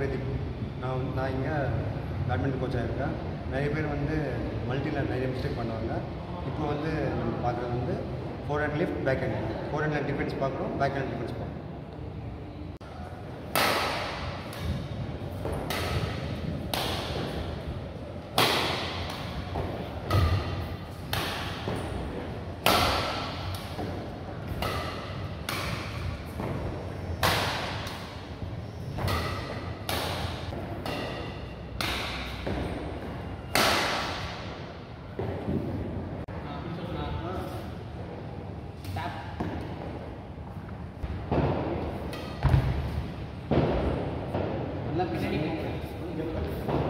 பிரதீப் நான் வந்து நான் இங்கே பேட்மிண்டன் கோச்சாக இருக்கேன் நிறைய பேர் வந்து மல்டியில் நிறைய மிஸ்டேக் பண்ணுவாங்க. இப்போ வந்து நம்ம பார்க்குறது வந்து forehand lift backhand four ஹேண்டில் டிஃபென்ஸ் பார்க்குறோம் பேக் ஹேண்ட் டிஃபென்ஸ் பார்க்குறோம். なんか左